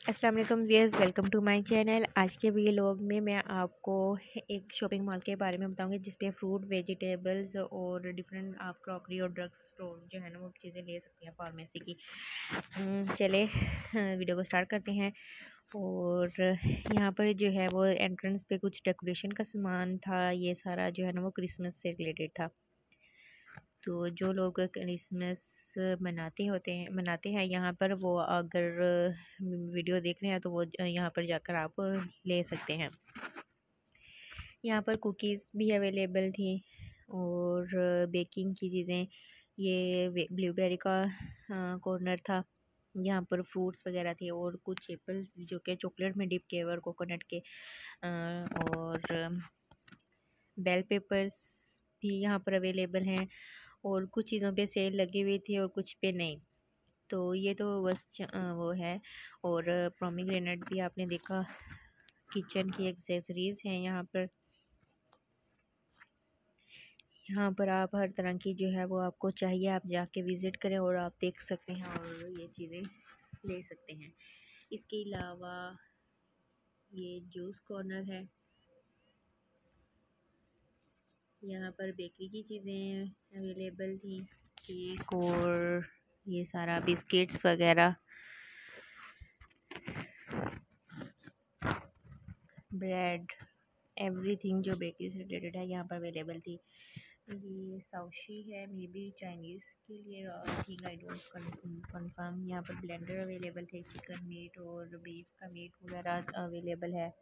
अस्सलाम वालेकुम viewers welcome to my channel. आज के व्लॉग में मैं आपको एक शॉपिंग मॉल के बारे में बताऊँगी जिस पे फ्रूट वेजिटेबल्स और डिफरेंट आप क्रॉकरी और ड्रग स्टोर जो है ना वो चीज़ें ले सकती हैं फार्मेसी की। हम्म, चले वीडियो को स्टार्ट करते हैं। और यहाँ पर जो है वो एंट्रेंस पे कुछ डेकोरेशन का सामान था ये सारा जो है ना वो क्रिसमस से रिलेटेड था। तो जो लोग क्रिसमस मनाते होते हैं, मनाते हैं, यहाँ पर वो अगर वीडियो देख रहे हैं तो वो यहाँ पर जाकर आप ले सकते हैं। यहाँ पर कुकीज़ भी अवेलेबल थी और बेकिंग की चीज़ें, ये ब्लूबेरी का कॉर्नर था। यहाँ पर फ्रूट्स वगैरह थे और कुछ एप्पल्स जो कि चॉकलेट में डिप के और कोकोनट के और बेल पेपर्स भी यहाँ पर अवेलेबल हैं। और कुछ चीज़ों पे सेल लगी हुई थी और कुछ पे नहीं। तो ये तो बस वो है। और प्रोमीग्रेनेट भी आपने देखा किचन की एक्सेसरीज़ हैं यहाँ पर। यहाँ पर आप हर तरह की जो है वो आपको चाहिए, आप जाके विज़िट करें और आप देख सकते हैं और ये चीज़ें ले सकते हैं। इसके अलावा ये जूस कॉर्नर है। यहाँ पर बेकरी की चीज़ें अवेलेबल थी, केक और ये सारा बिस्किट्स वगैरह। ब्रेड एवरीथिंग जो बेकरी से रिलेटेड है, यहाँ पर अवेलेबल थी। ये साउशी है मे बी चाइनीज़ के लिए थिंक आई डोंट कंफर्म यहाँ पर ब्लेंडर अवेलेबल थे चिकन मीट और बीफ का मीट वगैरह अवेलेबल है।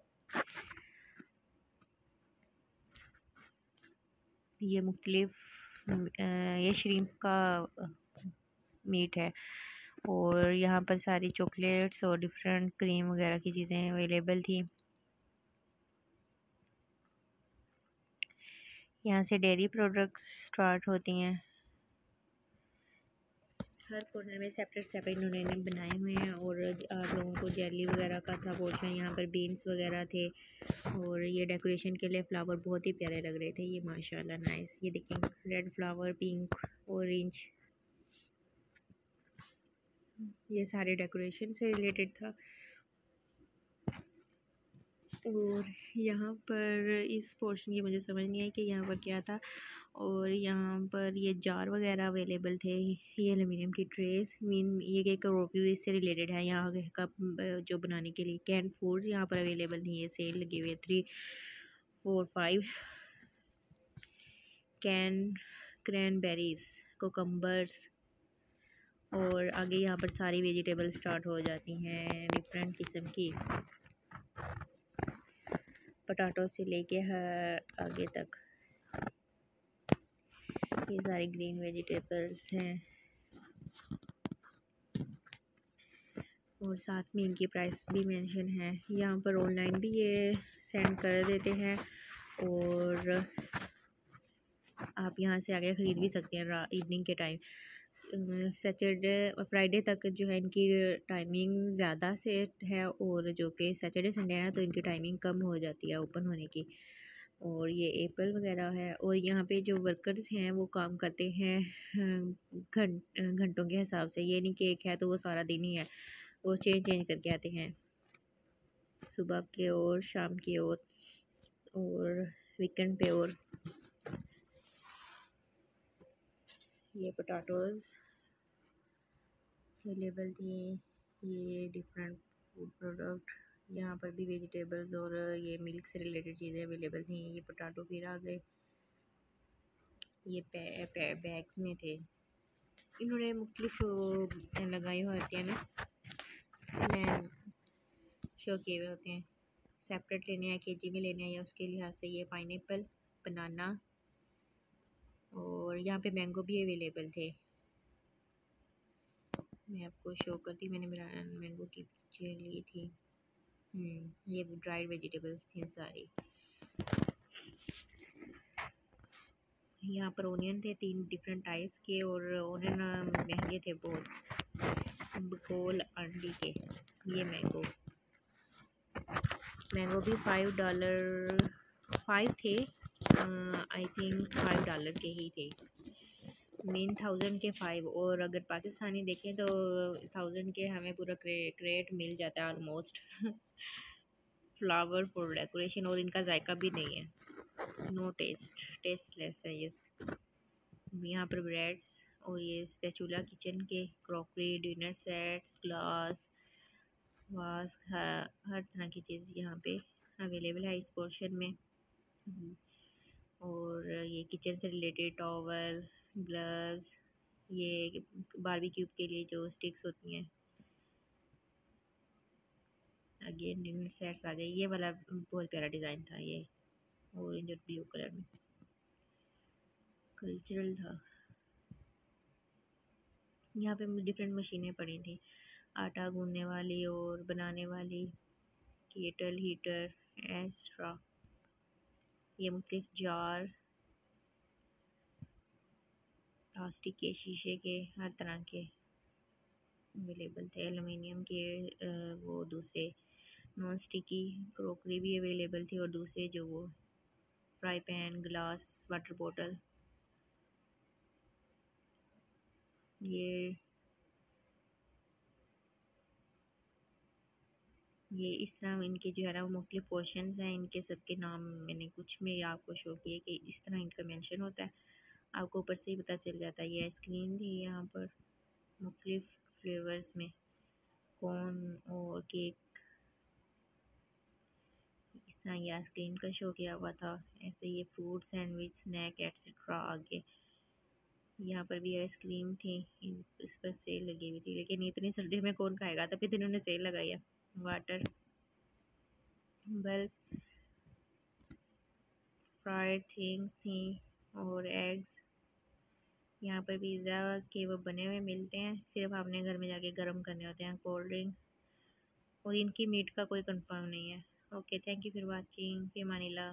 ये मुख्तलिफ़ ये श्रीम्प का मीट है। और यहाँ पर सारी चॉकलेट्स और डिफरेंट क्रीम वगैरह की चीज़ें अवेलेबल थी। यहाँ से डेयरी प्रोडक्ट्स स्टार्ट होती हैं। हर कॉर्नर में सेपरेट सेपरेट इन्होंने बनाए हुए हैं और आप लोगों को जेली वगैरह का था पोर्शन यहाँ पर बीन्स वगैरह थे और ये डेकोरेशन के लिए फ्लावर बहुत ही प्यारे लग रहे थे, ये माशाल्लाह नाइस ये देखें रेड फ्लावर पिंक ऑरेंज ये सारे डेकोरेशन से रिलेटेड था। और यहाँ पर इस पोर्शन की मुझे समझ नहीं आई कि यहाँ पर क्या था। और यहाँ पर ये जार वगैरह अवेलेबल थे, ये एलुमिनियम की ट्रेस, मीन ये एक क्रॉकरी से रिलेटेड है। यहाँ कप जो बनाने के लिए कैन फ़ूड यहाँ पर अवेलेबल थी, ये सेल लगी हुई है three four five can cranberries cucumbers और आगे यहाँ पर सारी वेजिटेबल स्टार्ट हो जाती हैं डिफरेंट किस्म की। पटाटो से लेके हर आगे तक। ये सारे ग्रीन वेजिटेबल्स हैं। और साथ में इनकी प्राइस भी मेंशन है। यहाँ पर ऑनलाइन भी ये सेंड कर देते हैं और आप यहाँ से आगे ख़रीद भी सकते हैं इवनिंग के टाइम। सैटरडे, फ्राइडे तक जो है इनकी टाइमिंग ज़्यादा से है और जो कि सैटरडे, संडे है तो इनकी टाइमिंग कम हो जाती है ओपन होने की। और ये एप्पल वगैरह है और यहाँ पे जो वर्कर्स हैं वो काम करते हैं घंट घंटों के हिसाब से। ये नहीं कि एक है तो वो सारा दिन ही है, वो चेंज चेंज करके आते हैं। सुबह के और शाम की और और वीकेंड पे और। ये पोटैटोज़ अवेलेबल थी, ये डिफरेंट फ़ूड प्रोडक्ट यहाँ पर भी वेजिटेबल्स और ये मिल्क से रिलेटेड चीज़ें अवेलेबल थी ये पोटैटो फिर आ गए। ये पे, पे, बैग्स में थे। इन्होंने मुख्तलिफ़ लगाए हुए होते हैं ना शो किए हुए होते हैं। सेपरेट लेने हैं के जी में लेने हैं या उसके लिहाज से ये पाइन बनाना और यहाँ पे मैंगो भी अवेलेबल थे। मैं आपको शो करती मैंने मैंगो की पिक्चर ली थी। ये ड्राइड वेजिटेबल्स थी सारी। यहाँ पर ओनियन थे, तीन डिफरेंट टाइप्स के और ओनियन महँगे थे बहुत। बकोल अंडी के, ये मैंगो मैंगो भी फाइव डॉलर फाइव थे आई थिंक फाइव डॉलर के ही थे। मीन थाउज़ेंड के फाइव और अगर पाकिस्तानी देखें तो थाउज़ेंड के हमें पूरा क्रे, क्रेट मिल जाता है ऑलमोस्ट फ्लावर फॉर डेकोरेशन और इनका जायका भी नहीं है. नो टेस्ट टेस्टलेस है ये. यहाँ पर ब्रेड्स और ये स्पेचुला किचन के crockery dinner sets glass vase हर तरह की चीज़ यहाँ पे अवेलेबल है इस पोर्शन में. और ये किचन से रिलेटेड टॉवल ग्लव्स, ये बारबी क्यूब के लिए जो स्टिक्स होती हैं। अगेन डिनर सेट्स आ गए। ये वाला बहुत प्यारा डिज़ाइन था ये, ऑरेंज और ब्लू कलर में। कल्चरल था। यहाँ पे डिफरेंट मशीनें पड़ी थी। आटा गूंदने वाली और बनाने वाली केटल हीटर एस्ट्रा ये मुख्तलिफ़ जार प्लास्टिक के शीशे के हर तरह के अवेलेबल थे। एलुमिनियम के वो दूसरे नॉन स्टिकी क्रोकरी भी अवेलेबल थी और दूसरे जो वो fry pan glass water bottle ये ये इस तरह इनके जो है ना, वो मुख्तु पोर्शन हैं। इनके सब के नाम मैंने कुछ में आपको शो किए कि इस तरह इनका मेंशन होता है। आपको ऊपर से ही पता चल जाता है, ये आइसक्रीम थी यहाँ पर मुख्तलिफ़ फ्लेवर्स में। कौन और केक इस तरह ये आइसक्रीम का शो किया हुआ था। ऐसे ये फ्रूट सैंडविच स्नैक एट्सट्रा आगे। यहाँ पर भी आइसक्रीम थी इस पर सेल लगी हुई थी। लेकिन इतनी सर्दी में कौन खाएगा? तो इन्होंने सेल लगाई है। वाटर बल्ब फ्राइड थिंग्स थी। और एग्स यहाँ पर पिज़्ज़ा के वो बने हुए मिलते हैं, सिर्फ़ आपने घर में जाके गर्म करने होते हैं कोल्ड ड्रिंक और इनकी मीट का कोई कंफर्म नहीं है। Okay thank you for watching फिर मानीला